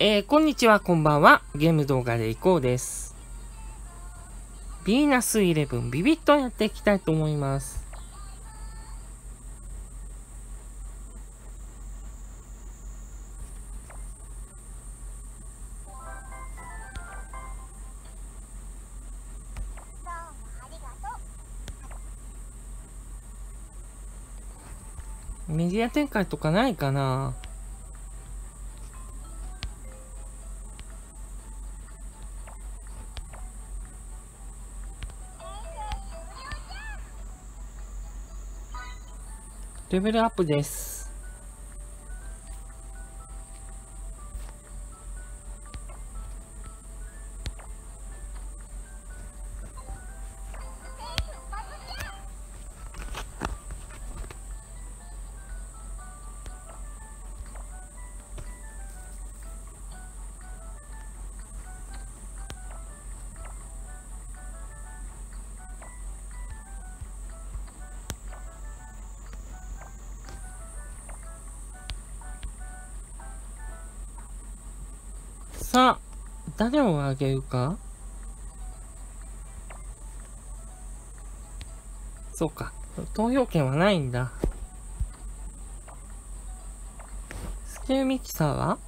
えー、こんにちは、こんばんは。ゲーム動画でいこうです。ヴィーナスイレブンビビッとやっていきたいと思います。メディア展開とかないかなレベルアップです。さあ、誰をあげるか？そうか。投票権はないんだ。スケールミキサーは？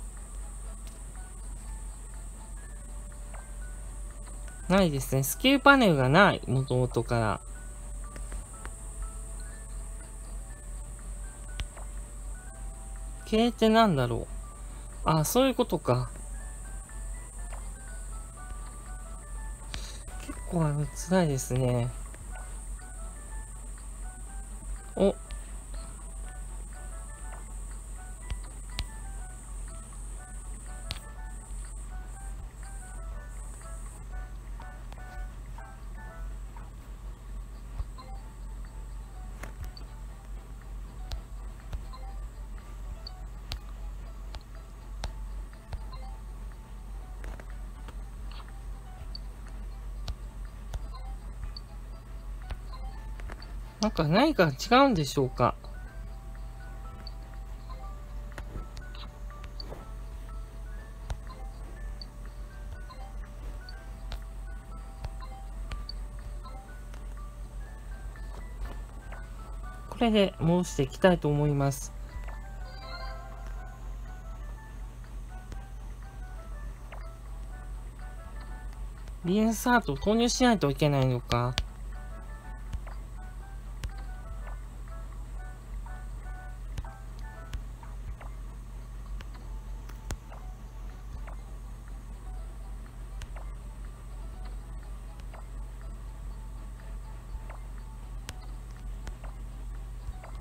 ないですね。スケールパネルがない。もともとから。経営ってなんだろう。あ、そういうことか。こはつらいですね。なんか何か違うんでしょうかこれで戻していきたいと思います。リエンサート投入しないといけないのか。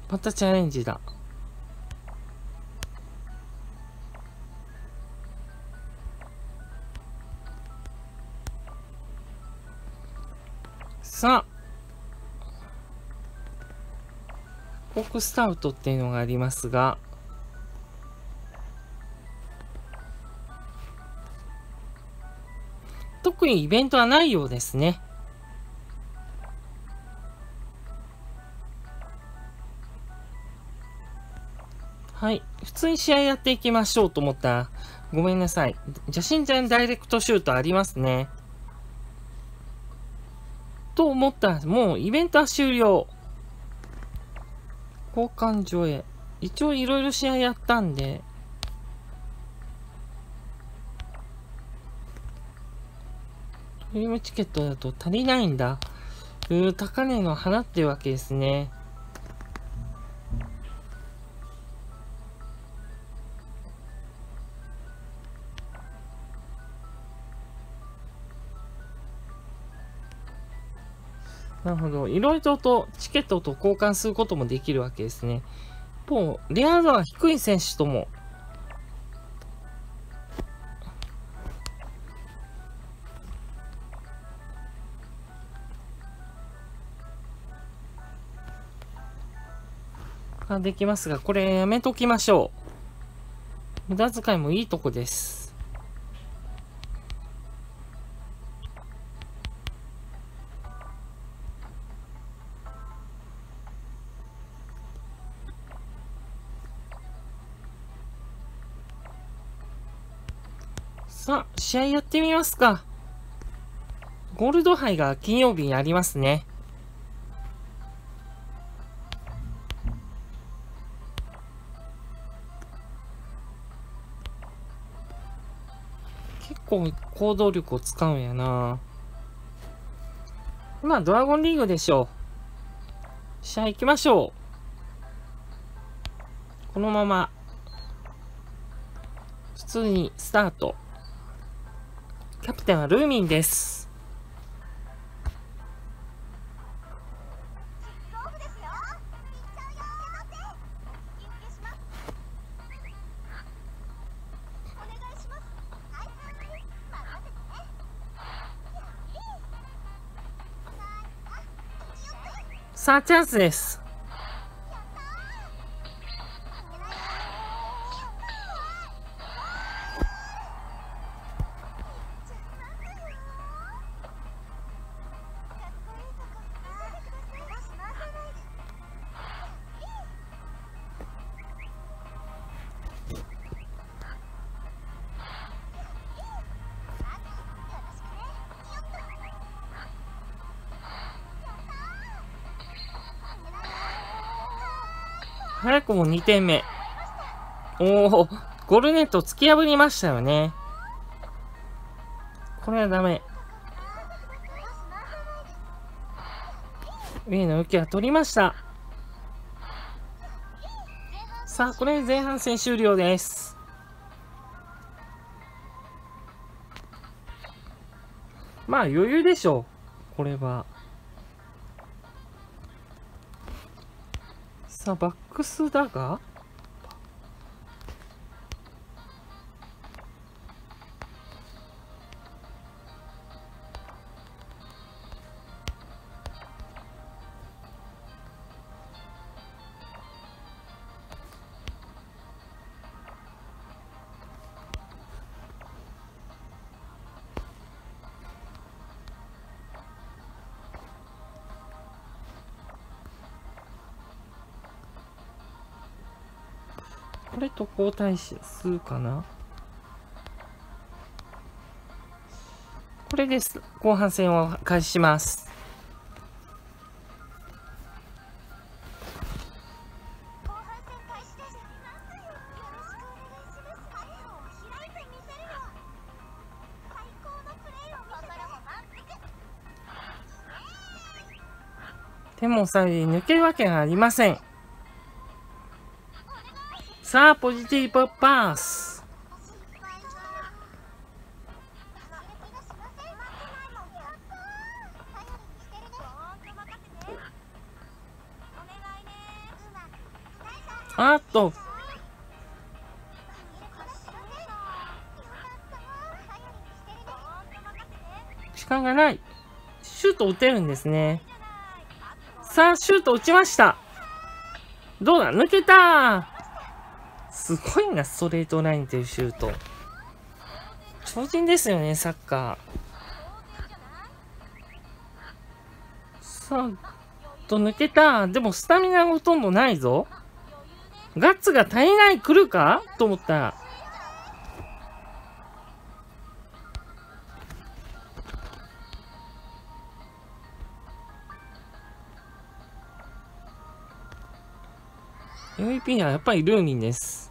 またチャレンジだ。さあ、コークスタウトっていうのがありますが、特にイベントはないようですね。はい。普通に試合やっていきましょうと思った、ごめんなさい。邪神ちゃんダイレクトシュートありますね。と思ったら、もうイベントは終了。交換所へ。一応いろいろ試合やったんで、フィルムチケットだと足りないんだ。うー、高値の払ってるわけですね。なるほど。いろいろとチケットと交換することもできるわけですね。一方、レア度は低い選手ともができますが、これやめときましょう。無駄遣いもいいとこです。試合やってみますか。ゴールド杯が金曜日にありますね。結構行動力を使うんやな。まあ、ドラゴンリーグでしょう。試合行きましょう。このまま、普通にスタート。キャプテンはルーミンです。さあ、チャンスです。早くも2点目。おお、ゴルネット突き破りましたよね。これはダメ。上野受けは取りました。さあ、これで前半戦終了です。まあ余裕でしょう。これは。さん、バックスだが？これと交代するかな？これです。後半戦を開始します。でもさえ抜けるわけがありません。さあ、ポジティブパス。あっと。時間がない。シュート打てるんですね。さあ、シュート打ちました。どうだ？抜けたすごいな、ストレートラインというシュート。超人ですよね、サッカー。さあ、と抜けた。でもスタミナほとんどないぞ。ガッツが足りない、来るか？と思ったら。MVP はやっぱりルーミンです。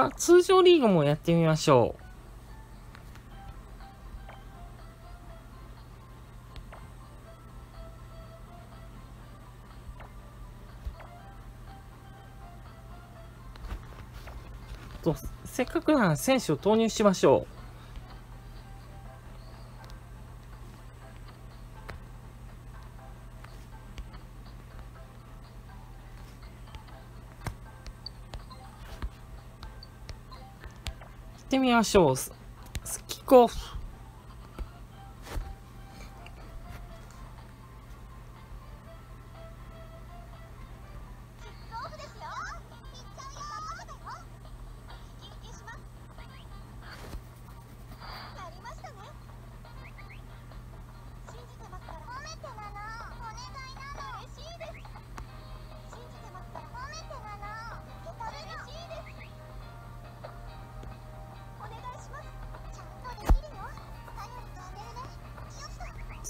さあ、通常リーグもやってみましょう。とせっかくなら選手を投入しましょう。みましょう。スキコ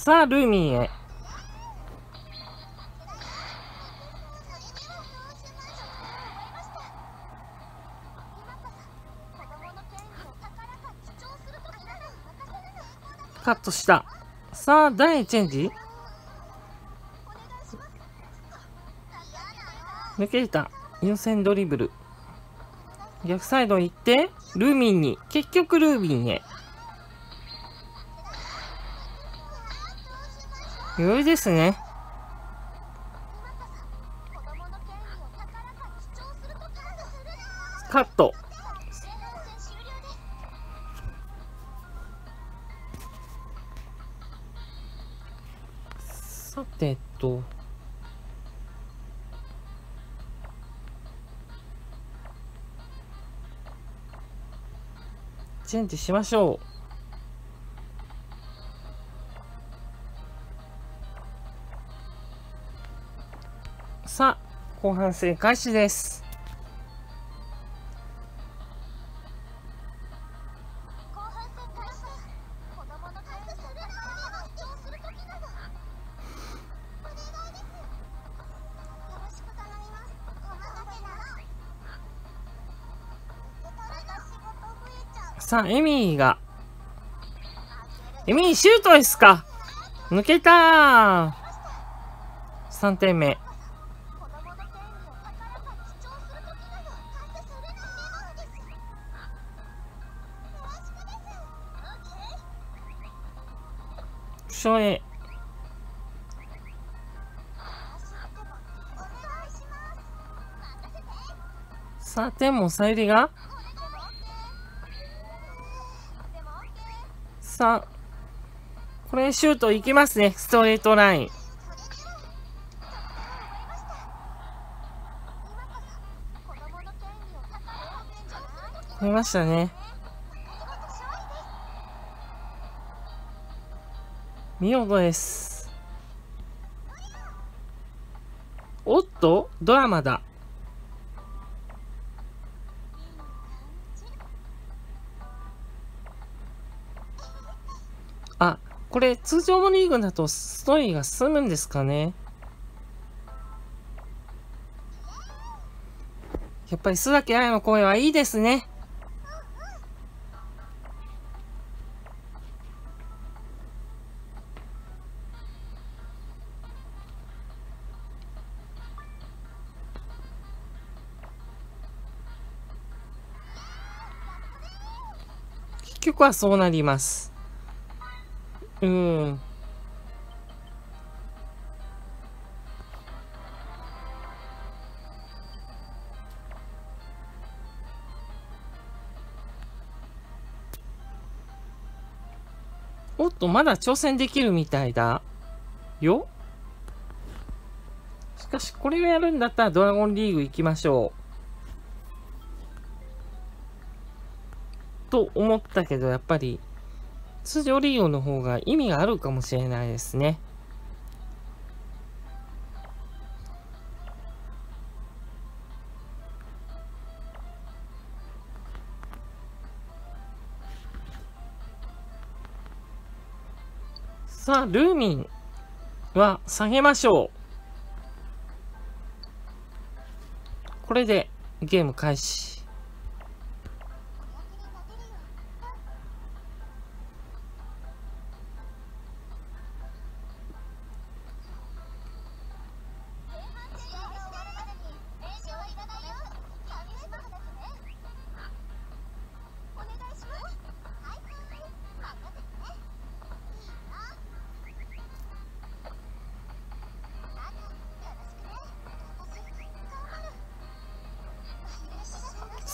さあ、ルーミンへ。カットした。さあ、第チェンジ抜けた。優先ドリブル。逆サイド行って、ルーミンに。結局ルーミンへ。余裕ですね。カット。さて、と。チェンジしましょう。後半戦開始です。さあ、エミーが。エミー、シュートですか抜けたー !3 点目。所へ。さてもさゆりが？さあこれシュートいきますね。ストレートライン。超えましたね。見事です。おっとドラマだ。あ、これ通常のリーグだとストーリーが進むんですかねやっぱり須崎彩の声はいいですね。はそうなります。うん。おっと、まだ挑戦できるみたいだ。よしかし、これをやるんだったらドラゴンリーグ行きましょう。と思ったけど、やっぱり、通常利用の方が意味があるかもしれないですね。さあ、ルーミンは下げましょう。これでゲーム開始。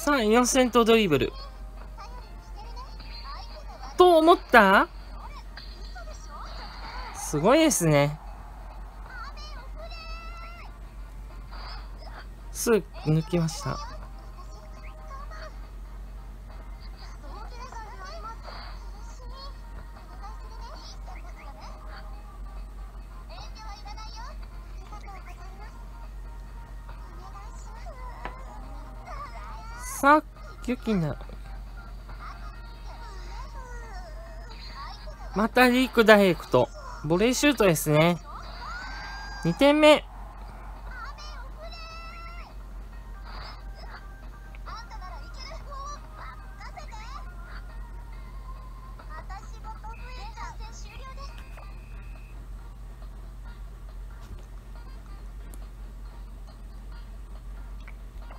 さあ、イノセントドリブル。と思った？すごいですね。すぐ抜きました。さあ、ユキナ。またリークダイレクト。ボレーシュートですね。2点目。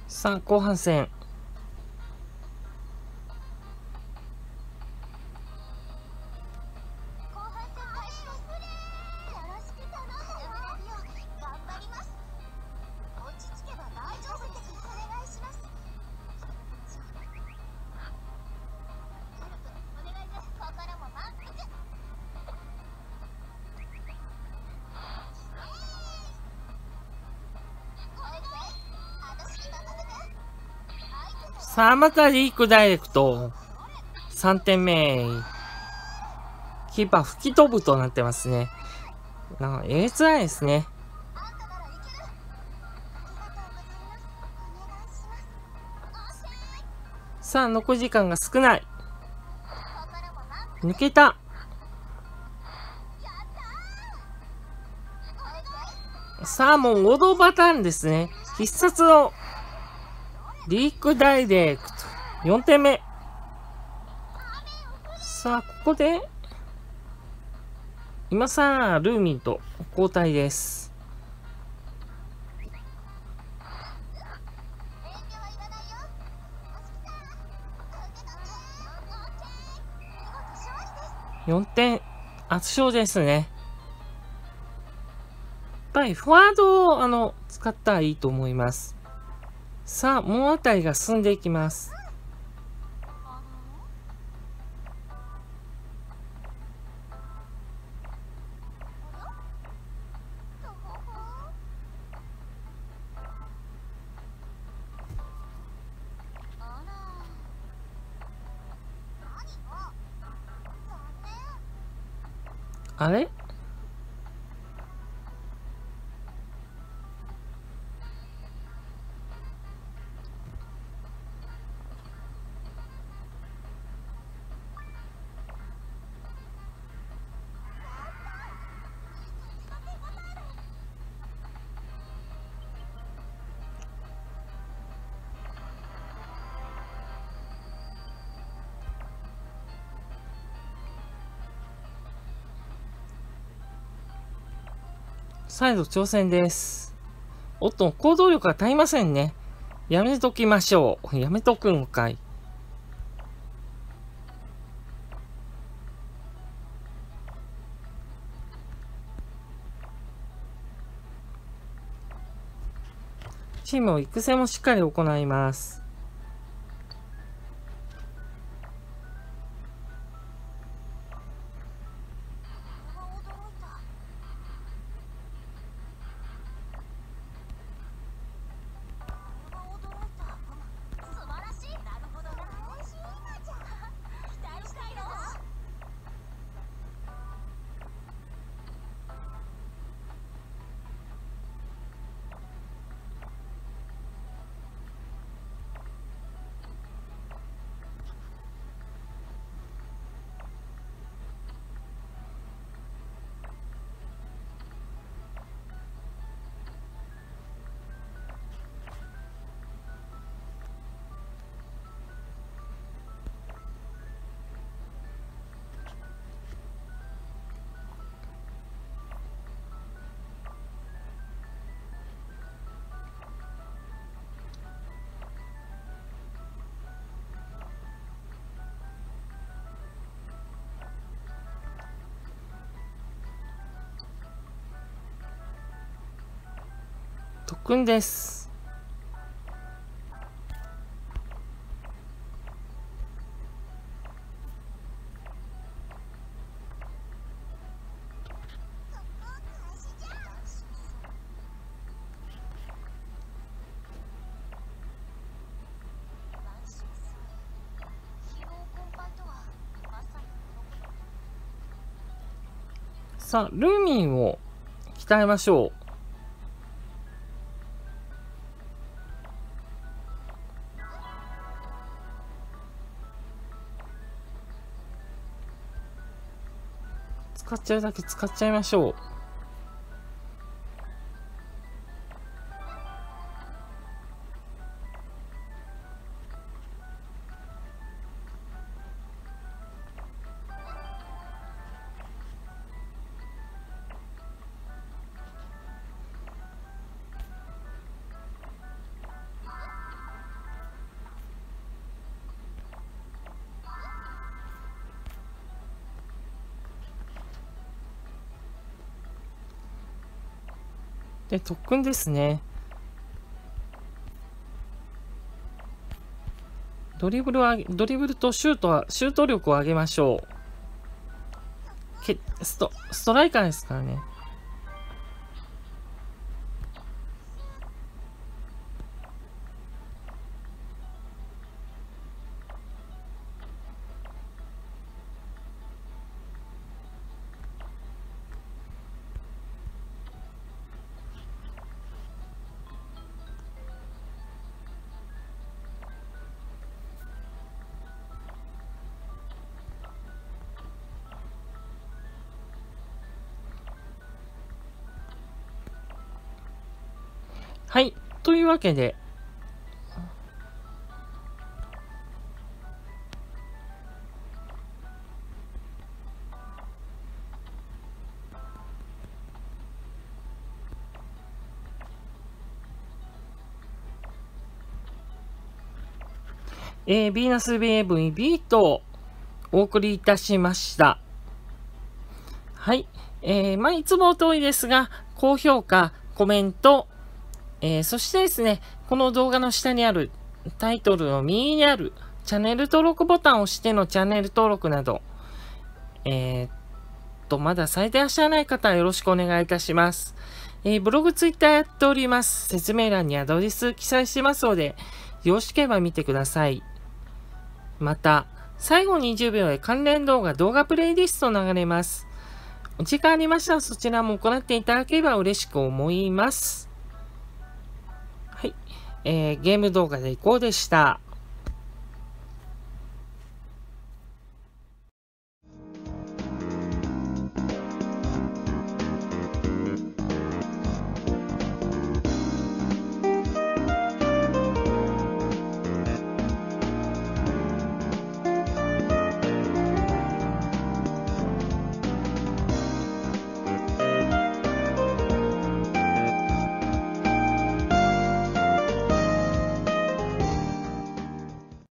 さあ、後半戦。さあ、またリークダイレクト。3点目。キーパー吹き飛ぶとなってますね。なんか、えつないですね。さあ、残り時間が少ない。抜けた。さあ、もう、オドパターンですね。必殺のリークダイレクト。4点目。さあ、ここで、今さあ、ルーミンと交代です。4点圧勝ですね。やっぱりフォワードをあの使ったらいいと思います。さあ、物語が進んでいきます。あれ？再度挑戦です。おっと、行動力が足りませんね。やめときましょう。やめとくんかい。チームを育成もしっかり行います。特訓です。さあ、ルミンを鍛えましょう。使っちゃうだけ使っちゃいましょう。で、特訓ですね。ドリブルは、ドリブルとシュートは、シュート力を上げましょう。けスト、ストライカーですからね。というわけで、えー、ヴィーナス BAVB とお送りいたしました。はい。えー、まあ、いつも通りですが、高評価、コメント、えー、そしてですね、この動画の下にあるタイトルの右にあるチャンネル登録ボタンを押してのチャンネル登録など、えー、っと、まだされてらっしゃらない方はよろしくお願いいたします。えー、ブログ、ツイッターやっております。説明欄にアドレス記載してますので、よろしければ見てください。また、最後20秒で関連動画、動画プレイリスト流れます。お時間ありましたらそちらも行っていただければ嬉しく思います。えー、ゲーム動画でいこうでした。